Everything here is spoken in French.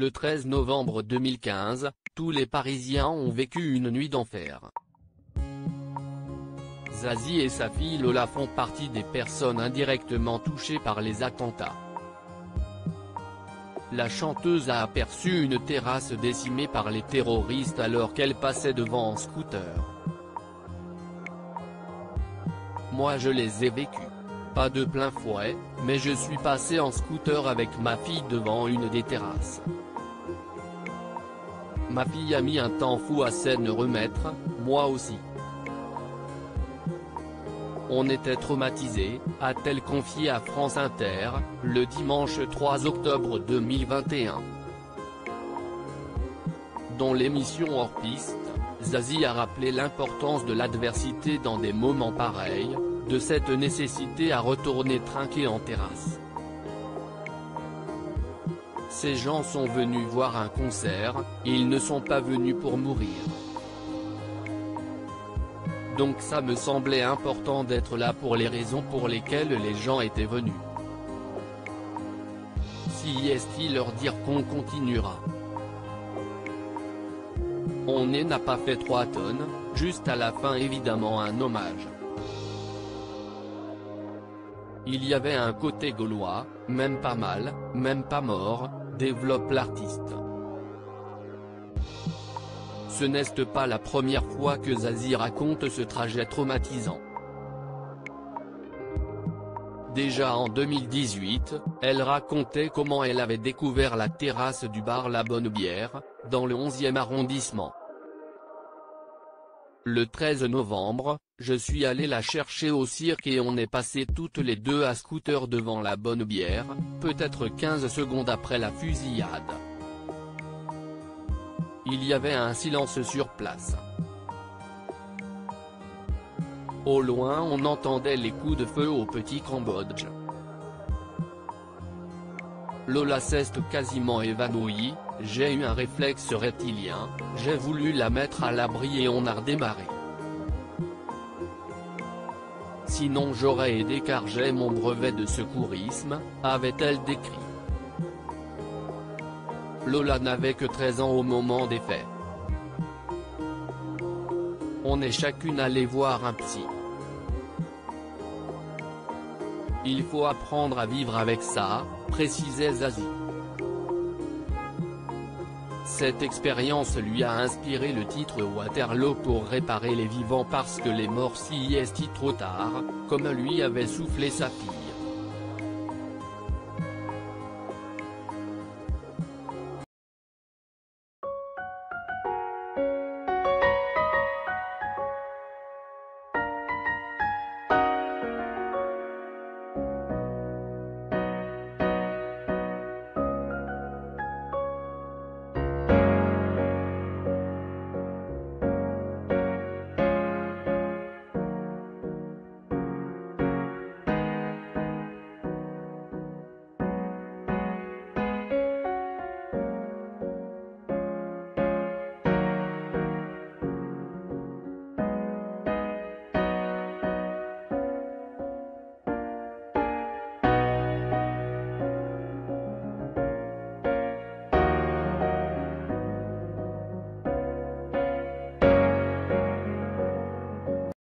Le 13 novembre 2015, tous les Parisiens ont vécu une nuit d'enfer. Zazie et sa fille Lola font partie des personnes indirectement touchées par les attentats. La chanteuse a aperçu une terrasse décimée par les terroristes alors qu'elle passait devant en scooter. Moi je les ai vécus. Pas de plein fouet, mais je suis passé en scooter avec ma fille devant une des terrasses. Ma fille a mis un temps fou à s'en remettre, moi aussi. On était traumatisés, a-t-elle confié à France Inter, le dimanche 3 octobre 2021. Dans l'émission Hors Piste, Zazie a rappelé l'importance de l'adversité dans des moments pareils, de cette nécessité à retourner trinquer en terrasse. Ces gens sont venus voir un concert, ils ne sont pas venus pour mourir. Donc ça me semblait important d'être là pour les raisons pour lesquelles les gens étaient venus. Si est-il leur dire qu'on continuera? On n'a pas fait 3 tonnes, juste à la fin évidemment un hommage. Il y avait un côté gaulois, même pas mal, même pas mort, développe l'artiste. Ce n'est pas la première fois que Zazie raconte ce trajet traumatisant. Déjà en 2018, elle racontait comment elle avait découvert la terrasse du bar La Bonne Bière, dans le 11e arrondissement. Le 13 novembre, je suis allé la chercher au cirque et on est passé toutes les deux à scooter devant la bonne bière, peut-être 15 secondes après la fusillade. Il y avait un silence sur place. Au loin on entendait les coups de feu au petit Cambodge. Lola s'est quasiment évanouie, j'ai eu un réflexe reptilien, j'ai voulu la mettre à l'abri et on a redémarré. Sinon j'aurais aidé car mon brevet de secourisme, avait-elle décrit. Lola n'avait que 13 ans au moment des faits. On est chacune allée voir un psy. Il faut apprendre à vivre avec ça, précisait Zazie. Cette expérience lui a inspiré le titre Waterloo pour réparer les vivants parce que les morts s'y est trop tard, comme lui avait soufflé sa fille.